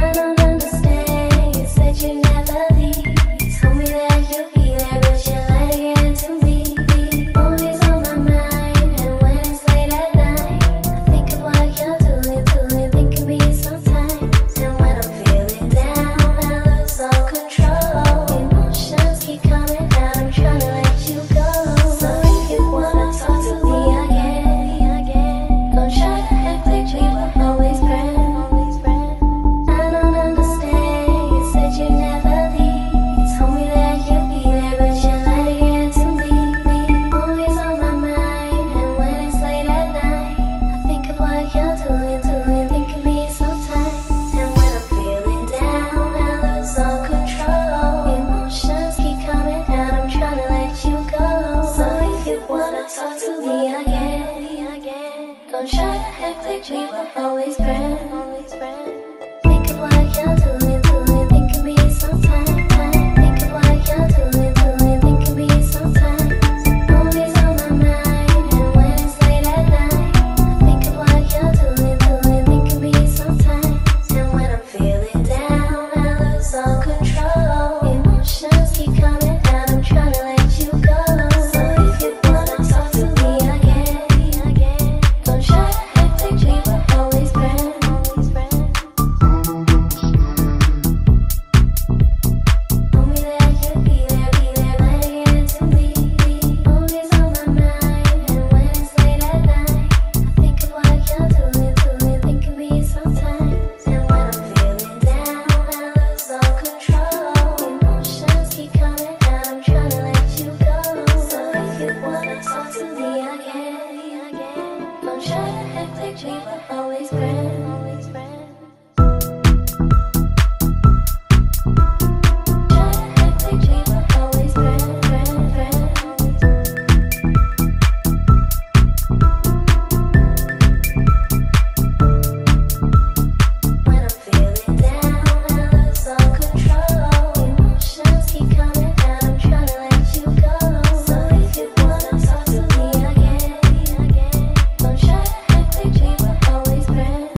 I don't talk to me again. Don't try to act like we were always friends. We've always been.